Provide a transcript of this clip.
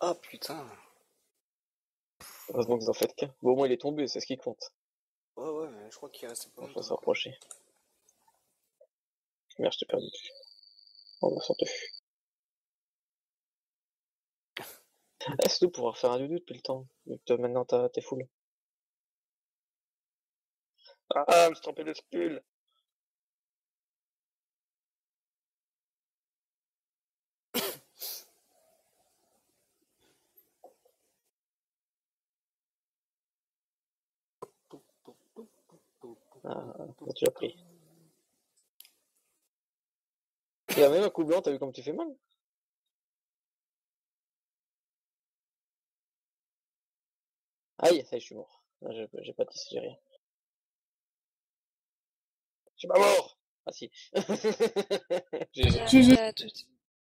Ah putain. Heureusement que vous en faites qu'un. Bon, au moins il est tombé, c'est ce qui compte. Ouais, ouais, mais je crois qu'il reste pas Il faut longtemps. se rapprocher. Merde, je t'ai perdu. On va s'en Est-ce que pouvoir faire un doudou depuis le temps Vu que maintenant t'as- t'es full? Ah, je me suis trompé de spul Ah, bon, tu l'as pris? Il y a même un coup blanc, t'as vu comme tu fais mal? Aïe, ça y est, je suis mort. J'ai j'ai pas tissé, j'ai rien. Je suis pas mort Ah si. GG. GG à toutes.